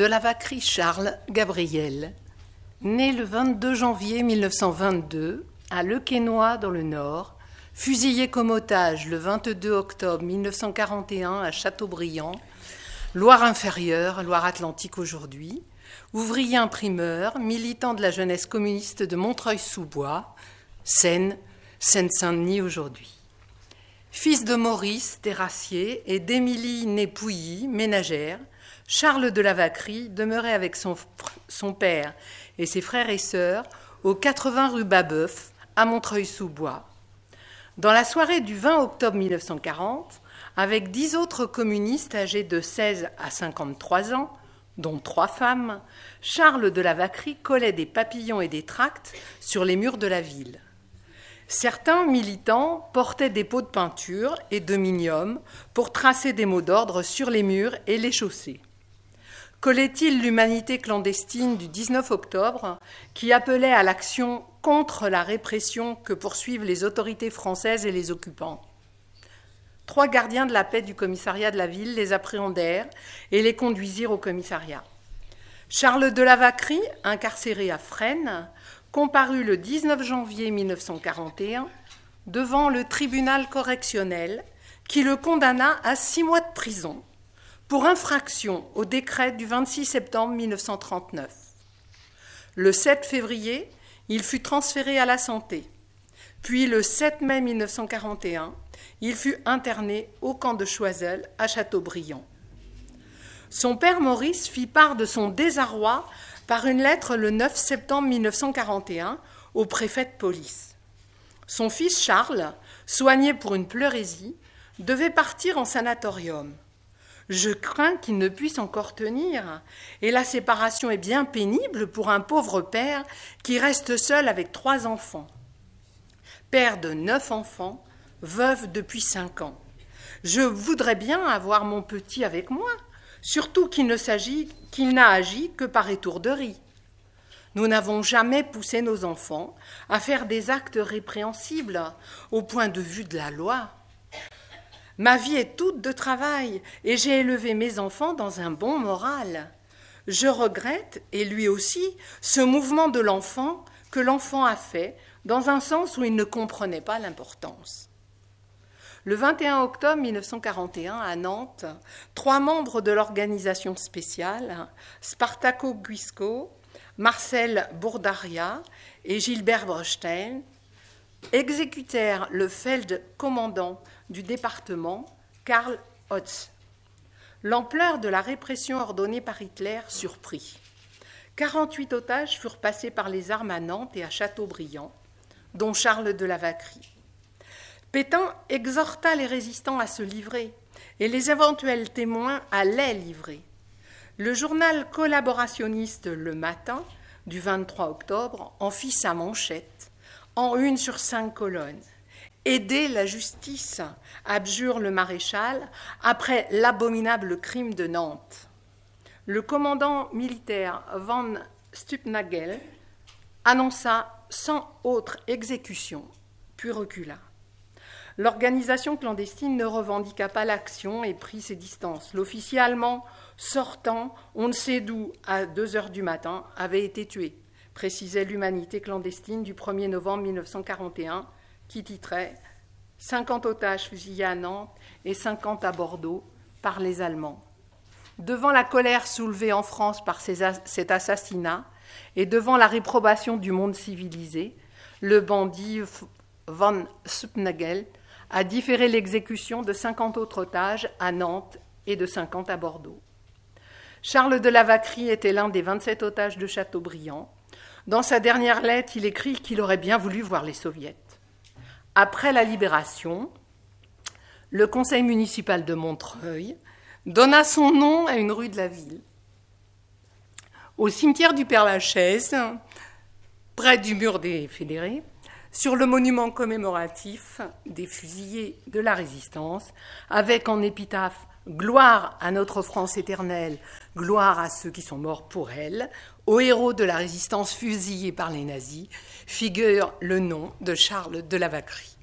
De la Vacquerie Charles Gabriel, né le 22 janvier 1922 à Le Quesnoy dans le Nord, fusillé comme otage le 22 octobre 1941 à Châteaubriand, Loire-Inférieure, Loire-Atlantique aujourd'hui, ouvrier imprimeur, militant de la jeunesse communiste de Montreuil-sous-Bois, Seine, Seine-Saint-Denis aujourd'hui. Fils de Maurice, terrassier, et d'Émilie Népouilly, ménagère, Charles de la demeurait avec son, père et ses frères et sœurs au 80 rue Babeuf, à Montreuil-sous-Bois. Dans la soirée du 20 octobre 1940, avec dix autres communistes âgés de 16 à 53 ans, dont trois femmes, Charles de la collait des papillons et des tracts sur les murs de la ville. Certains militants portaient des pots de peinture et de minium pour tracer des mots d'ordre sur les murs et les chaussées. Collait-il l'humanité clandestine du 19 octobre qui appelait à l'action contre la répression que poursuivent les autorités françaises et les occupants? Trois gardiens de la paix du commissariat de la ville les appréhendèrent et les conduisirent au commissariat. Charles de la Vacquerie, incarcéré à Fresnes, comparut le 19 janvier 1941 devant le tribunal correctionnel qui le condamna à six mois de prison pour infraction au décret du 26 septembre 1939. Le 7 février, il fut transféré à la santé. Puis le 7 mai 1941, il fut interné au camp de Choiseul à Châteaubriand. Son père Maurice fit part de son désarroi par une lettre le 9 septembre 1941 au préfet de police. Son fils Charles, soigné pour une pleurésie, devait partir en sanatorium. Je crains qu'il ne puisse encore tenir, et la séparation est bien pénible pour un pauvre père qui reste seul avec trois enfants. Père de neuf enfants, veuve depuis cinq ans. Je voudrais bien avoir mon petit avec moi, surtout qu'il ne s'agit qu'il n'a agi que par étourderie. Nous n'avons jamais poussé nos enfants à faire des actes répréhensibles au point de vue de la loi. Ma vie est toute de travail et j'ai élevé mes enfants dans un bon moral. Je regrette, et lui aussi, ce mouvement de l'enfant que l'enfant a fait dans un sens où il ne comprenait pas l'importance. Le 21 octobre 1941, à Nantes, trois membres de l'organisation spéciale, Spartaco Guisco, Marcel Bourdaria et Gilbert Brostein, exécutèrent le Feld commandant du département, Karl Hotz. L'ampleur de la répression ordonnée par Hitler surprit. 48 otages furent passés par les armes à Nantes et à Châteaubriand, dont Charles de la Vacquerie. Pétain exhorta les résistants à se livrer et les éventuels témoins à les livrer. Le journal collaborationniste Le Matin du 23 octobre en fit sa manchette en une sur cinq colonnes. Aider la justice, abjure le maréchal, après l'abominable crime de Nantes. Le commandant militaire Van Stupnagel annonça sans autre exécution, puis recula. L'organisation clandestine ne revendiqua pas l'action et prit ses distances. L'officier allemand sortant, on ne sait d'où, à 2 heures du matin, avait été tué, précisait l'humanité clandestine du 1er novembre 1941, qui titrait 50 otages fusillés à Nantes et 50 à Bordeaux par les Allemands. Devant la colère soulevée en France par cet assassinat et devant la réprobation du monde civilisé, le bandit Van Supnagel a différé l'exécution de 50 autres otages à Nantes et de 50 à Bordeaux. Charles de la Vacquerie était l'un des 27 otages de Châteaubriand. Dans sa dernière lettre, il écrit qu'il aurait bien voulu voir les soviets. Après la libération, le conseil municipal de Montreuil donna son nom à une rue de la ville. Au cimetière du Père-Lachaise, près du mur des fédérés, sur le monument commémoratif des fusillés de la résistance, avec en épitaphe Gloire à notre France éternelle, gloire à ceux qui sont morts pour elle, aux héros de la résistance fusillés par les nazis, figure le nom de Charles de la Vacquerie.